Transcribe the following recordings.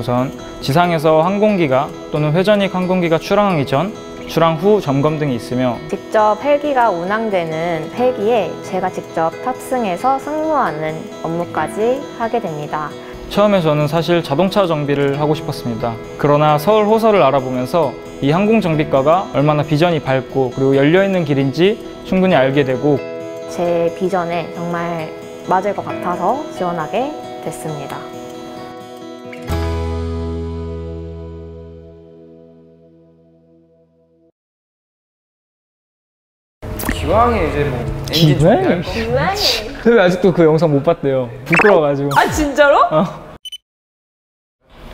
우선 지상에서 항공기가 또는 회전익 항공기가 출항하기 전, 출항 후 점검 등이 있으며 직접 헬기가 운항되는 헬기에 제가 직접 탑승해서 승무하는 업무까지 하게 됩니다. 처음에 저는 사실 자동차 정비를 하고 싶었습니다. 그러나 서울 호서를 알아보면서 이 항공정비과가 얼마나 비전이 밝고 그리고 열려있는 길인지 충분히 알게 되고 제 비전에 정말 맞을 것 같아서 지원하게 됐습니다. 기왕에 이제 뭐 엔진 기왕에? 거왜 아직도 그 영상 못 봤대요? 부끄러워가지고 아 진짜로?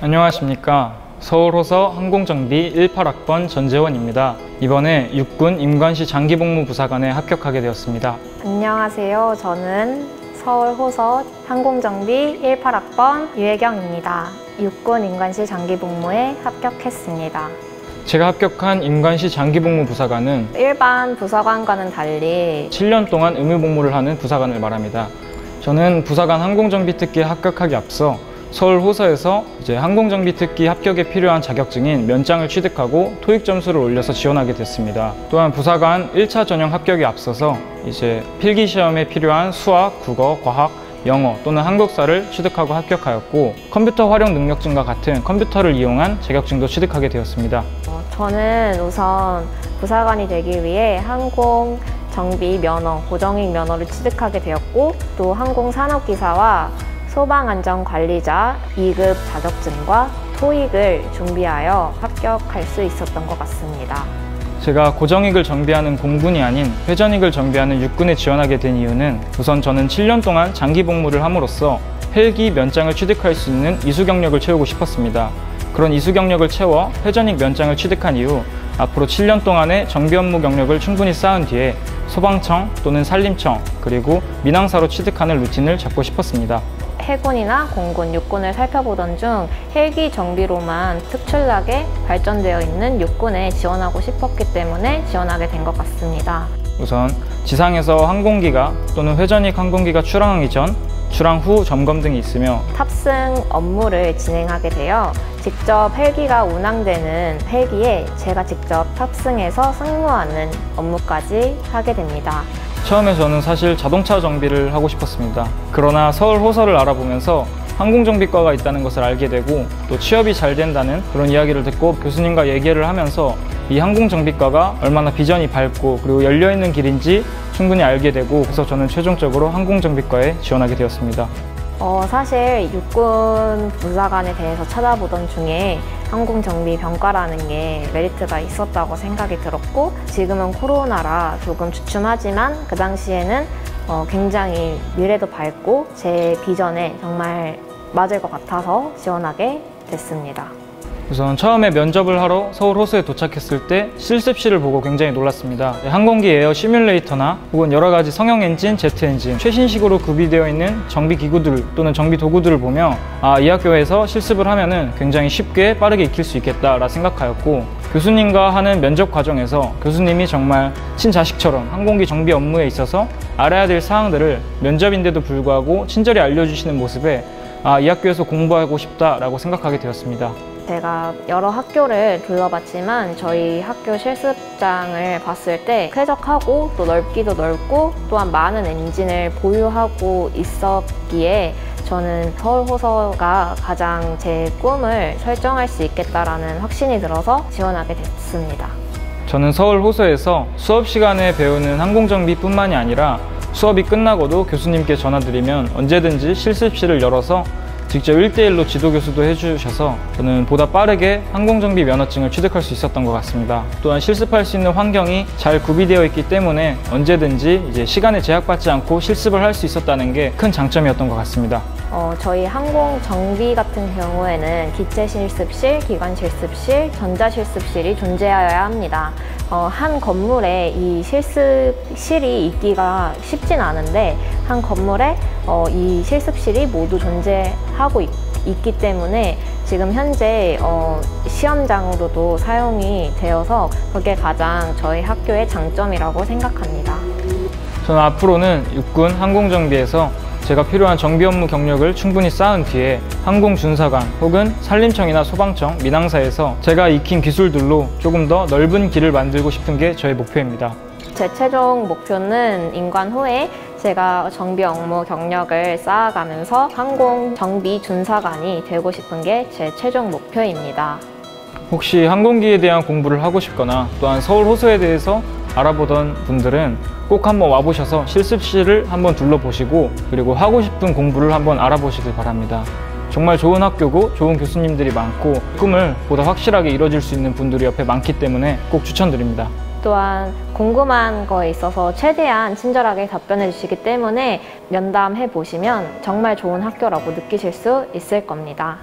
안녕하십니까 서울호서 항공정비 18학번 전재원입니다 이번에 육군 임관시 장기복무 부사관에 합격하게 되었습니다 안녕하세요. 저는 서울 호서 항공정비 18학번 유혜경입니다. 육군 인관시 장기복무에 합격했습니다. 제가 합격한 임관시 장기복무 부사관은 일반 부사관과는 달리 7년 동안 의무복무를 하는 부사관을 말합니다. 저는 부사관 항공정비 특기에 합격하기 앞서 서울 호서에서 이제 항공정비 특기 합격에 필요한 자격증인 면장을 취득하고 토익 점수를 올려서 지원하게 됐습니다. 또한 부사관 1차 전형 합격에 앞서서 이제 필기 시험에 필요한 수학, 국어, 과학, 영어 또는 한국사를 취득하고 합격하였고 컴퓨터 활용 능력증과 같은 컴퓨터를 이용한 자격증도 취득하게 되었습니다. 어, 저는 우선 부사관이 되기 위해 항공 정비 면허, 고정익 면허를 취득하게 되었고 또 항공 산업기사와 소방안전관리자 2급 자격증과 토익을 준비하여 합격할 수 있었던 것 같습니다. 제가 고정익을 정비하는 공군이 아닌 회전익을 정비하는 육군에 지원하게 된 이유는 우선 저는 7년 동안 장기 복무를 함으로써 헬기 면장을 취득할 수 있는 이수 경력을 채우고 싶었습니다. 그런 이수 경력을 채워 회전익 면장을 취득한 이후 앞으로 7년 동안의 정비 업무 경력을 충분히 쌓은 뒤에 소방청 또는 산림청 그리고 민항사로 취득하는 루틴을 잡고 싶었습니다. 해군이나 공군, 육군을 살펴보던 중 헬기 정비로만 특출나게 발전되어 있는 육군에 지원하고 싶었기 때문에 지원하게 된 것 같습니다. 우선 지상에서 항공기가 또는 회전익 항공기가 출항하기 전, 출항 후 점검 등이 있으며 탑승 업무를 진행하게 되어 직접 헬기가 운항되는 헬기에 제가 직접 탑승해서 승무하는 업무까지 하게 됩니다. 처음에 저는 사실 자동차 정비를 하고 싶었습니다. 그러나 서울 호서를 알아보면서 항공정비과가 있다는 것을 알게 되고 또 취업이 잘 된다는 그런 이야기를 듣고 교수님과 얘기를 하면서 이 항공정비과가 얼마나 비전이 밝고 그리고 열려있는 길인지 충분히 알게 되고 그래서 저는 최종적으로 항공정비과에 지원하게 되었습니다. 어, 사실 육군 부사관에 대해서 찾아보던 중에 항공정비 병과라는 게 메리트가 있었다고 생각이 들었고 지금은 코로나라 조금 주춤하지만 그 당시에는 어, 굉장히 미래도 밝고 제 비전에 정말 맞을 것 같아서 지원하게 됐습니다. 우선 처음에 면접을 하러 서울 호서에 도착했을 때 실습실을 보고 굉장히 놀랐습니다. 항공기 에어 시뮬레이터나 혹은 여러 가지 성형 엔진, 제트 엔진, 최신식으로 구비되어 있는 정비 기구들 또는 정비 도구들을 보며 아, 이 학교에서 실습을 하면은 굉장히 쉽게 빠르게 익힐 수 있겠다라 생각하였고 교수님과 하는 면접 과정에서 교수님이 정말 친자식처럼 항공기 정비 업무에 있어서 알아야 될 사항들을 면접인데도 불구하고 친절히 알려주시는 모습에 아, 이 학교에서 공부하고 싶다라고 생각하게 되었습니다. 제가 여러 학교를 둘러봤지만 저희 학교 실습장을 봤을 때 쾌적하고 또 넓기도 넓고 또한 많은 엔진을 보유하고 있었기에 저는 서울호서가 가장 제 꿈을 설정할 수 있겠다라는 확신이 들어서 지원하게 됐습니다. 저는 서울 호서에서 수업 시간에 배우는 항공정비뿐만이 아니라 수업이 끝나고도 교수님께 전화드리면 언제든지 실습실을 열어서 직접 1대1로 지도 교수도 해주셔서 저는 보다 빠르게 항공정비 면허증을 취득할 수 있었던 것 같습니다. 또한 실습할 수 있는 환경이 잘 구비되어 있기 때문에 언제든지 이제 시간에 제약받지 않고 실습을 할 수 있었다는 게 큰 장점이었던 것 같습니다. 어, 저희 항공 정비 같은 경우에는 기체 실습실, 기관 실습실, 전자 실습실이 존재하여야 합니다. 어, 한 건물에 이 실습실이 있기가 쉽진 않은데 한 건물에 어, 이 실습실이 모두 존재하고 있, 있기 때문에 지금 현재 어, 시험장으로도 사용이 되어서 그게 가장 저희 학교의 장점이라고 생각합니다. 저는 앞으로는 육군 항공정비에서 제가 필요한 정비 업무 경력을 충분히 쌓은 뒤에 항공준사관 혹은 산림청이나 소방청, 민항사에서 제가 익힌 기술들로 조금 더 넓은 길을 만들고 싶은 게 저의 목표입니다. 제 최종 목표는 임관 후에 제가 정비 업무 경력을 쌓아가면서 항공 정비 준사관이 되고 싶은 게 제 최종 목표입니다. 혹시 항공기에 대한 공부를 하고 싶거나 또한 서울 호수에 대해서 알아보던 분들은 꼭 한번 와보셔서 실습실을 한번 둘러보시고 그리고 하고 싶은 공부를 한번 알아보시길 바랍니다. 정말 좋은 학교고 좋은 교수님들이 많고 꿈을 보다 확실하게 이뤄질 수 있는 분들이 옆에 많기 때문에 꼭 추천드립니다. 또한 궁금한 거에 있어서 최대한 친절하게 답변해 주시기 때문에 면담해 보시면 정말 좋은 학교라고 느끼실 수 있을 겁니다.